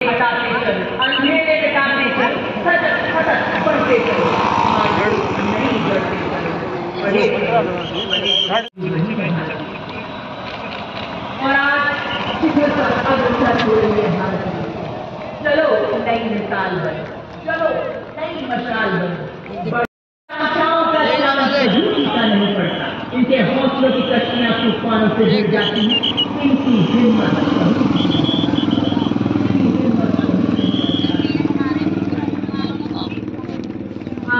चलो और आज अग्रसर चलो नई मिसाल बन चलो नई मशाल बन इनके हौसलों की कश्तियाँ तूफानों से गिर जाती हैं इनकी हिम्मत कभी नहीं जाती। इनकी हिम्मत कभी नहीं जाती। आज का समय पर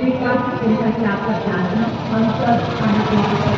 कि प्रार्थना हम सब